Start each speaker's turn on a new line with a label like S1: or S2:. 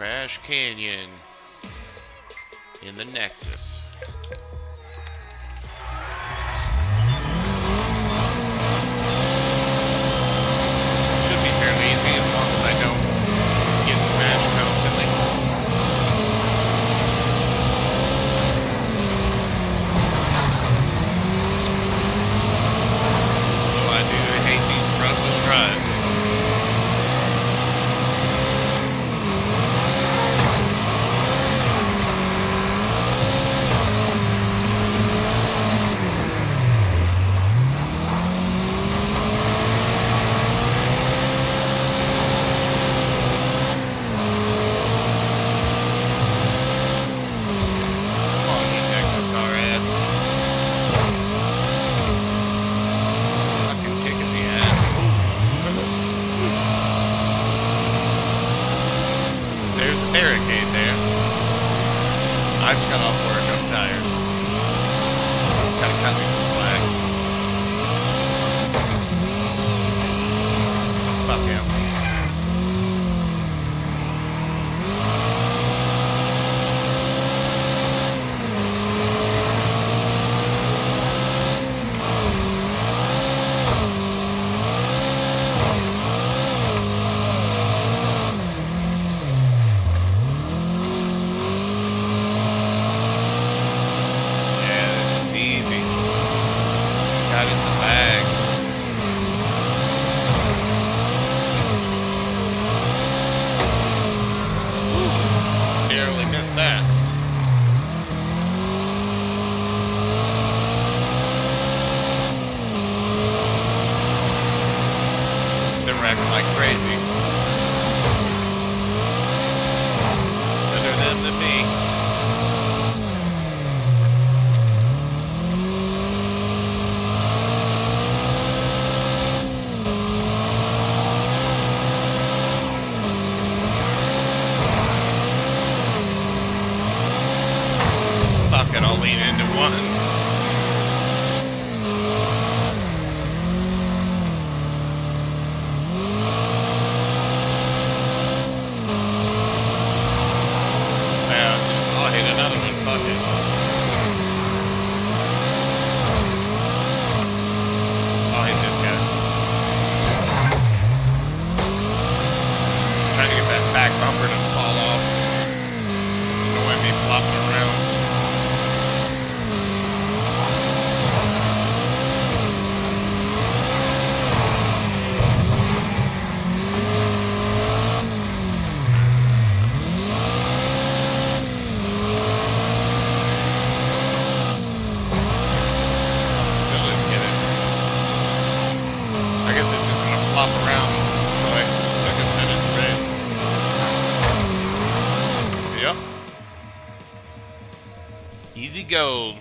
S1: Crash Canyon in the Nexus. Barricade there. I just got off work, I'm tired. Gotta cut me some slack. Fuck him. Yeah, this is easy. Got it in the bag. Ooh, Barely missed that. They're wrecking like crazy. Better them than me. Fuck it, I'll lean into one. Sound. I'll hit another one, fuck it. I'll hit this guy. Trying to get that back bumper to fall off. Annoying me flopping around. Still didn't get it. I guess it's just gonna flop around Easy gold.